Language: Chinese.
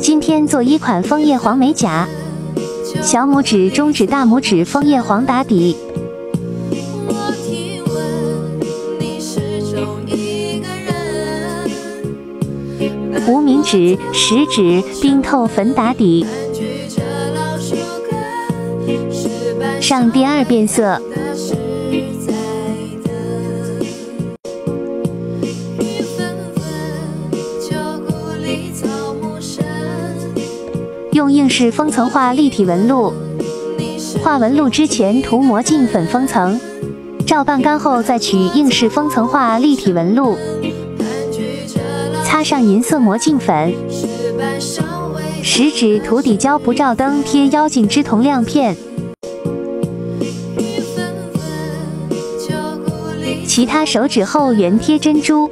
今天做一款枫叶黄美甲，小拇指、中指、大拇指枫叶黄打底，无名指、食指冰透粉打底，上第二变色，用硬式封层画立体纹路。画纹路之前涂魔镜粉封层，照半干后再取硬式封层画立体纹路，擦上银色魔镜粉，食指涂底胶不照灯贴妖精之瞳亮片，其他手指后缘贴珍珠。